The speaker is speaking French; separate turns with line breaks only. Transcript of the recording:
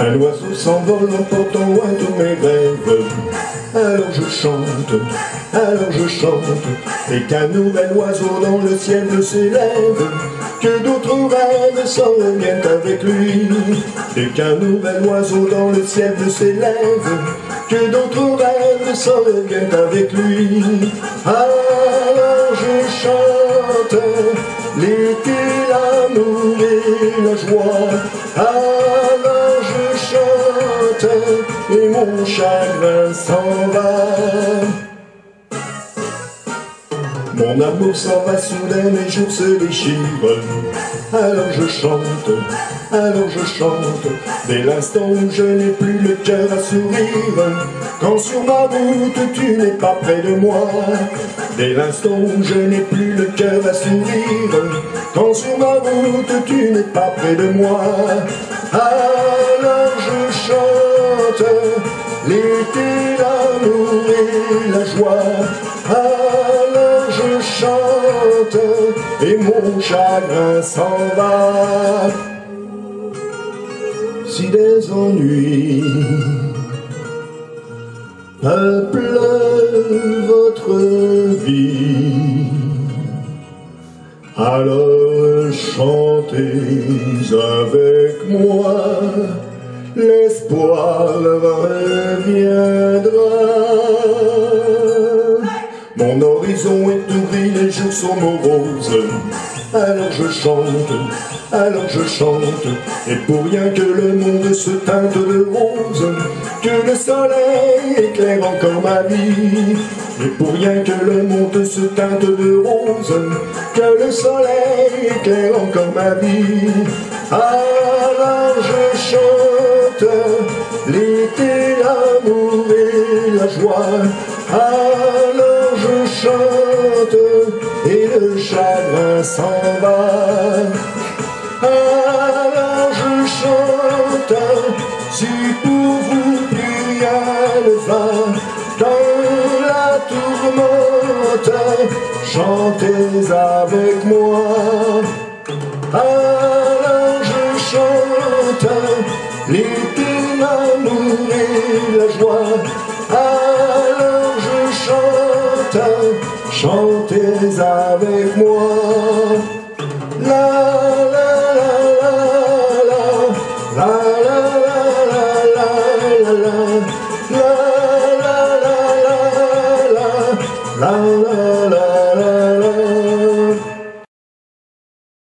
Un oiseau s'envole en portant loin tous mes rêves. Alors je chante, alors je chante, et qu'un nouvel oiseau dans le ciel s'élève, que d'autres rêves s'en reviennent avec lui, et qu'un nouvel oiseau dans le ciel s'élève, que d'autres rêves s'en reviennent avec lui. Alors je chante, l'été, l'amour et la joie. Chagrin s'en va. Mon amour s'en va soudain, mes jours se déchirent. Alors je chante, alors je chante, dès l'instant où je n'ai plus le cœur à sourire. Quand sur ma route tu n'es pas près de moi, dès l'instant où je n'ai plus le cœur à sourire. Quand sur ma route tu n'es pas près de moi, alors je chante l'été, l'amour et la joie chante et mon chagrin s'en va. Si des ennuis peuplent votre vie, alors chantez avec moi, l'espoir reviendra. Mon horizon est gris, les jours sont moroses. Alors je chante, alors je chante, et pour rien que le monde se teinte de rose, que le soleil éclaire encore ma vie, et pour rien que le monde se teinte de rose, que le soleil éclaire encore ma vie. Je l'été, l'amour et la joie. Alors chante et le chagrin s'en va. Alors je chante, si pour vous plus rien ne va, dans la tourmente, chantez avec moi. Alors L'été m'a nourri la joie, alors je chante, chantez avec moi. La la la la la, la la la la la la, la la la la la, la la la